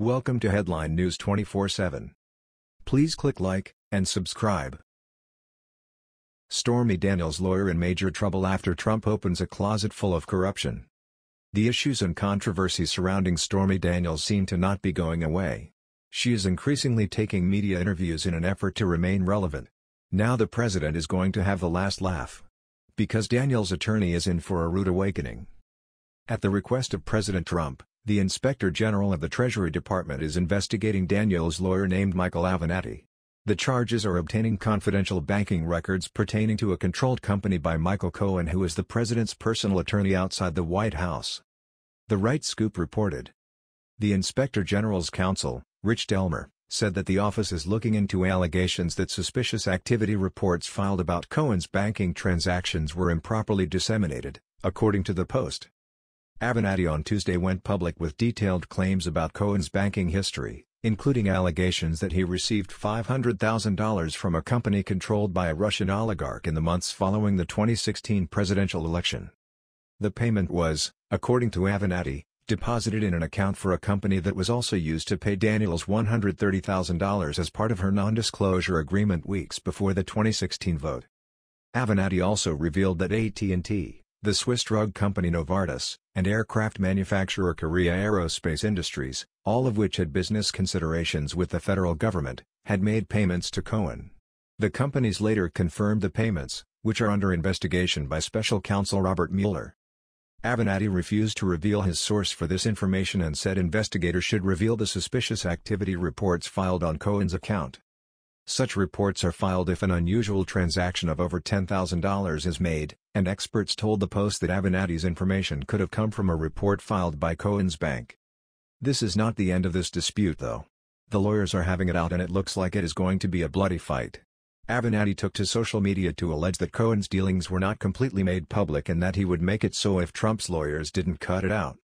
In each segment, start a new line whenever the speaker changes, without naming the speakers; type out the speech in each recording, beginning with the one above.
Welcome to Headline News 24/7. Please click like and subscribe. Stormy Daniels' lawyer in major trouble after Trump opens a closet full of corruption. The issues and controversies surrounding Stormy Daniels seem to not be going away. She is increasingly taking media interviews in an effort to remain relevant. Now the president is going to have the last laugh. Because Daniels' attorney is in for a rude awakening. At the request of President Trump, the Inspector General of the Treasury Department is investigating Daniels' lawyer named Michael Avenatti. The charges are obtaining confidential banking records pertaining to a controlled company by Michael Cohen who is the president's personal attorney outside the White House. The Right Scoop reported. The Inspector General's counsel, Rich Delmar, said that the office is looking into allegations that suspicious activity reports filed about Cohen's banking transactions were improperly disseminated, according to the Post. Avenatti on Tuesday went public with detailed claims about Cohen's banking history, including allegations that he received $500,000 from a company controlled by a Russian oligarch in the months following the 2016 presidential election. The payment was, according to Avenatti, deposited in an account for a company that was also used to pay Daniels $130,000 as part of her non-disclosure agreement weeks before the 2016 vote. Avenatti also revealed that AT&T, the Swiss drug company Novartis, and aircraft manufacturer Korea Aerospace Industries, all of which had business considerations with the federal government, had made payments to Cohen. The companies later confirmed the payments, which are under investigation by special counsel Robert Mueller. Avenatti refused to reveal his source for this information and said investigators should reveal the suspicious activity reports filed on Cohen's account. Such reports are filed if an unusual transaction of over $10,000 is made, and experts told the Post that Avenatti's information could have come from a report filed by Cohen's bank. This is not the end of this dispute though. The lawyers are having it out and it looks like it is going to be a bloody fight. Avenatti took to social media to allege that Cohen's dealings were not completely made public and that he would make it so if Trump's lawyers didn't cut it out.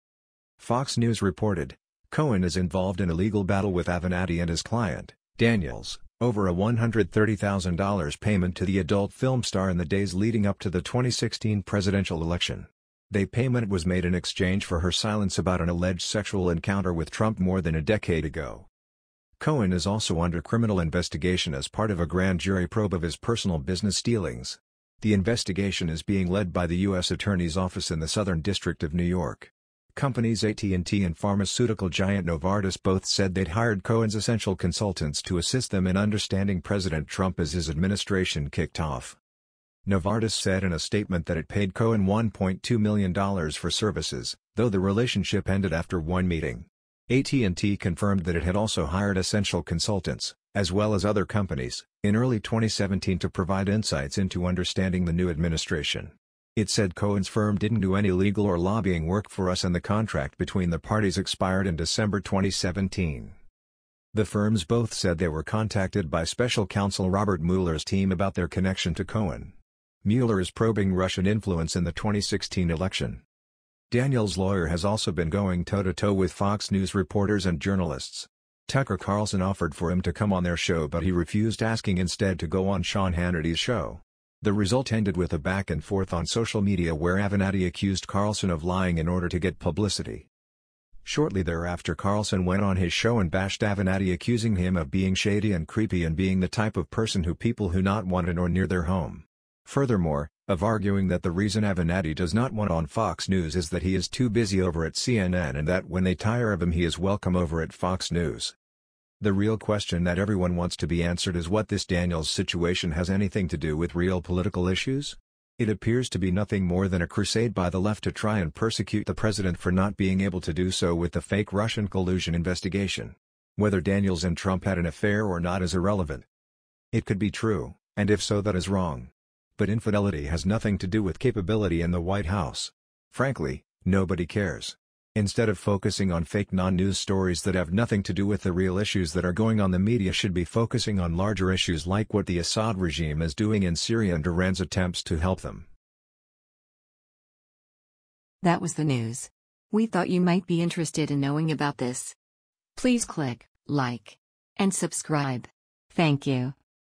Fox News reported, Cohen is involved in a legal battle with Avenatti and his client, Daniels, over a $130,000 payment to the adult film star in the days leading up to the 2016 presidential election. The payment was made in exchange for her silence about an alleged sexual encounter with Trump more than a decade ago. Cohen is also under criminal investigation as part of a grand jury probe of his personal business dealings. The investigation is being led by the U.S. Attorney's Office in the Southern District of New York. Companies AT&T and pharmaceutical giant Novartis both said they'd hired Cohen's essential consultants to assist them in understanding President Trump as his administration kicked off. Novartis said in a statement that it paid Cohen $1.2 million for services, though the relationship ended after one meeting. AT&T confirmed that it had also hired essential consultants, as well as other companies, in early 2017 to provide insights into understanding the new administration. It said Cohen's firm didn't do any legal or lobbying work for us and the contract between the parties expired in December 2017. The firms both said they were contacted by special counsel Robert Mueller's team about their connection to Cohen. Mueller is probing Russian influence in the 2016 election. Daniels' lawyer has also been going toe-to-toe -to -toe with Fox News reporters and journalists. Tucker Carlson offered for him to come on their show but he refused asking instead to go on Sean Hannity's show. The result ended with a back and forth on social media where Avenatti accused Carlson of lying in order to get publicity. Shortly thereafter Carlson went on his show and bashed Avenatti accusing him of being shady and creepy and being the type of person who people who not wanted or near their home. Furthermore, of arguing that the reason Avenatti does not want on Fox News is that he is too busy over at CNN and that when they tire of him he is welcome over at Fox News. The real question that everyone wants to be answered is what this Daniels situation has anything to do with real political issues? It appears to be nothing more than a crusade by the left to try and persecute the president for not being able to do so with the fake Russian collusion investigation. Whether Daniels and Trump had an affair or not is irrelevant. It could be true, and if so that is wrong. But infidelity has nothing to do with capability in the White House. Frankly, nobody cares. Instead of focusing on fake non-news stories that have nothing to do with the real issues that are going on the media should be focusing on larger issues like what the Assad regime is doing in Syria and Iran's attempts to help them.
That was the news. We thought you might be interested in knowing about this. Please click like and subscribe. Thank you.